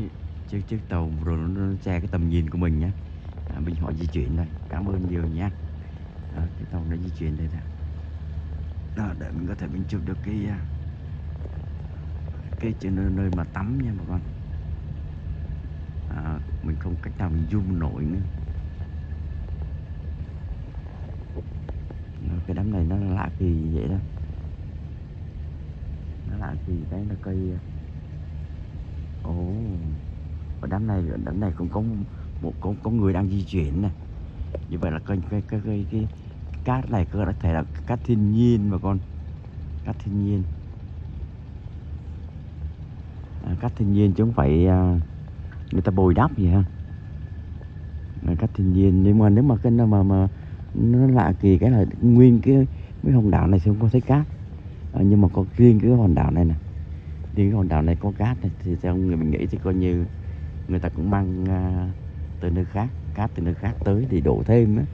chiếc, chiếc, chiếc tàu rồi nó, nó che cái tầm nhìn của mình nhé. À, mình họ di chuyển đây. Cảm ơn nhiều nha. Đó, cái tàu nó di chuyển đây nè. Đó, để mình có thể mình chụp được cái à, cái trên nơi, nơi mà tắm nha bà con. À, mình không cách nào mình zoom nổi nữa. Đó, cái đám này nó lạ kỳ vậy đó. Nó lạ kỳ cái là cây à, đám này đám này cũng có một có, có người đang di chuyển này. Như vậy là cái cái cái cái, cái cát này có thể là cát thiên nhiên mà con. Cát thiên nhiên. À, cát thiên nhiên chứ không phải à, người ta bồi đắp gì ha. À, cát thiên nhiên nhưng mà nếu mà cái mà mà nó lạ kỳ cái là nguyên cái mấy hòn đảo này sẽ không có thấy cát. À, nhưng mà có riêng cái hòn đảo này nè. Riêng cái hòn đảo này có cát này thì theo người mình nghĩ thì coi như người ta cũng mang à, từ nơi khác cát từ nơi khác tới để đổ thêm á.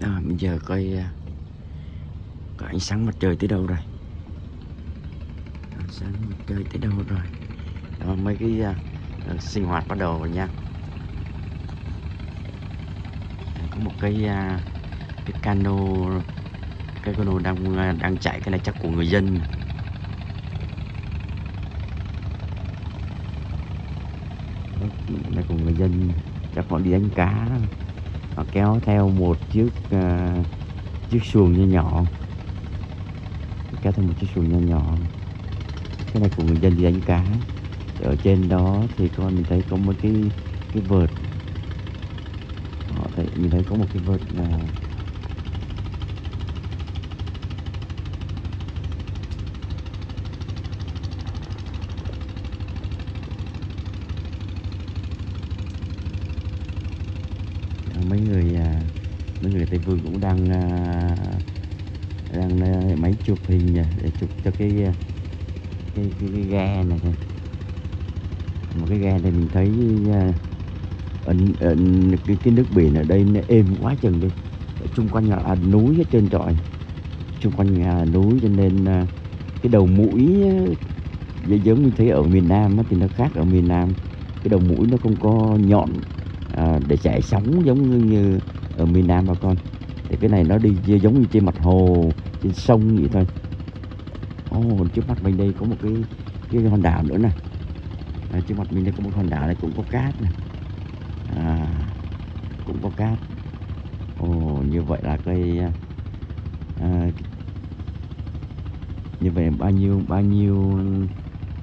À, bây giờ coi à, có ánh sáng mặt trời tới đâu rồi. Ánh sáng mặt trời tới đâu rồi? Đó, mấy cái uh, sinh hoạt bắt đầu rồi nha. Có một cái uh, cái cano cái cano đang đang chạy cái này chắc của người dân. Đó, này của người dân chắc họ đi đánh cá. đó họ kéo theo một chiếc uh, chiếc xuồng nhỏ. Nhỏ kéo theo một chiếc xuồng nhỏ nhỏ. Cái này của người dân đi đánh cá. Ở trên đó thì con mình thấy có một cái cái vợt. Họ thấy mình thấy có một cái vợt là người à, mấy người tây phương cũng đang à, đang à, máy chụp hình để chụp cho cái à, cái cái, cái ghe này một cái ghe này mình thấy ẩn, ẩn, cái, cái nước biển ở đây nó êm quá chừng đi. Xung chung quanh là núi hết trơn trọi. Chung quanh là núi cho nên cái đầu mũi giống như thấy ở miền Nam á, thì nó khác ở miền Nam. Cái đầu mũi nó không có nhọn à, để chạy sóng giống như, như ở miền Nam bà con. Thì cái này nó đi giống như trên mặt hồ trên sông vậy thôi. Oh, trước mặt mình đây có một cái cái hòn đảo nữa nè. À, trước mặt mình đây có một hòn đảo này cũng có cát nè. À, cũng có cát. Ồ như vậy là cái à, như vậy bao nhiêu bao nhiêu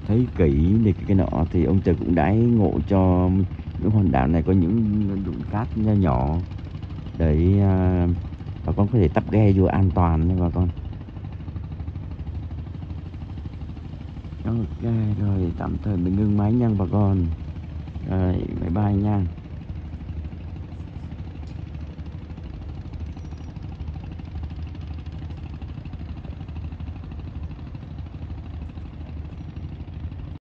thấy kỹ thì cái, cái nọ thì ông trời cũng đãi ngộ cho những hòn đảo này có những đụng cát nho nhỏ để à, bà con có thể tắp ghe vô an toàn nha bà con. Ok rồi tạm thời mình ngưng máy nha bà con. Rồi bye bye nha.